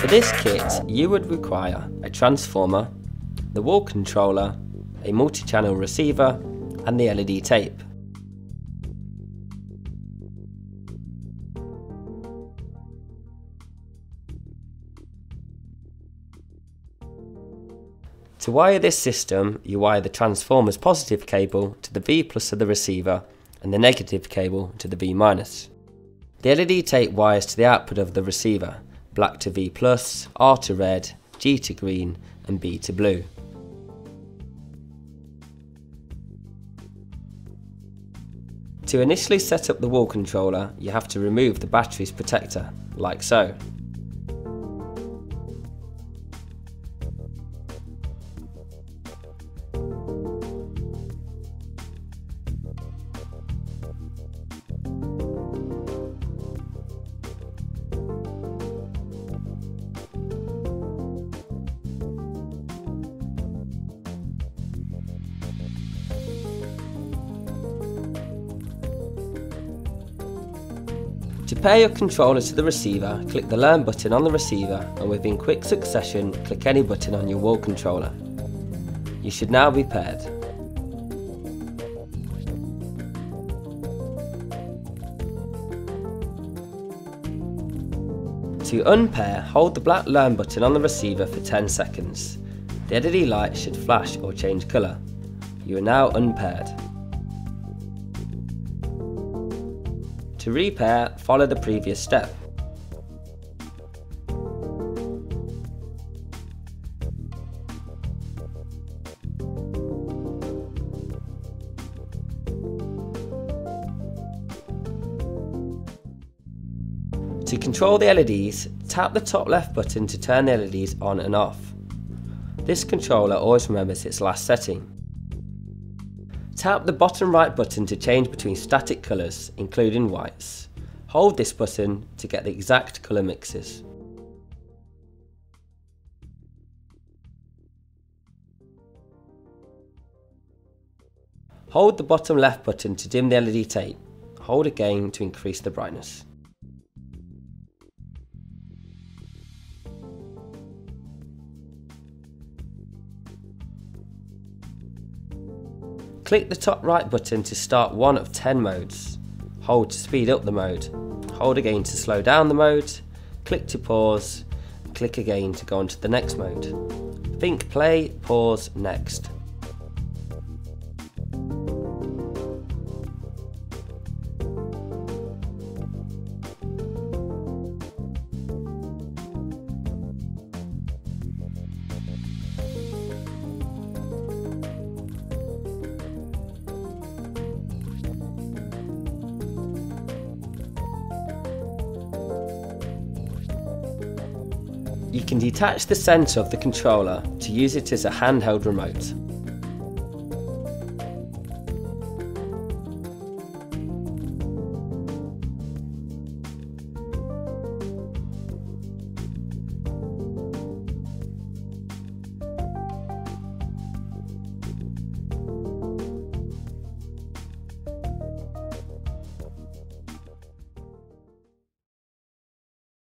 For this kit, you would require a transformer, the wall controller, a multi-channel receiver, and the LED tape. To wire this system, you wire the transformer's positive cable to the V plus of the receiver and the negative cable to the V minus. The LED tape wires to the output of the receiver, black to V plus, R to red, G to green and B to blue. To initially set up the wall controller, you have to remove the battery's protector, like so. To pair your controller to the receiver, click the Learn button on the receiver and within quick succession, click any button on your wall controller. You should now be paired. To unpair, hold the black Learn button on the receiver for 10 seconds. The LED light should flash or change colour. You are now unpaired. To repair, follow the previous step. To control the LEDs, tap the top left button to turn the LEDs on and off. This controller always remembers its last setting. Tap the bottom right button to change between static colours, including whites. Hold this button to get the exact colour mixes. Hold the bottom left button to dim the LED tape. Hold again to increase the brightness. Click the top right button to start one of 10 modes. Hold to speed up the mode. Hold again to slow down the mode. Click to pause. Click again to go on to the next mode. Think play, pause, next. You can detach the centre of the controller to use it as a handheld remote.